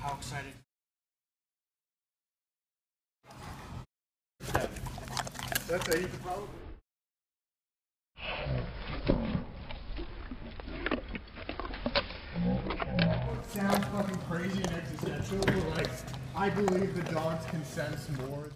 How excited? That's a, you could probably. Sounds fucking crazy and existential, but like, I believe the dogs can sense more.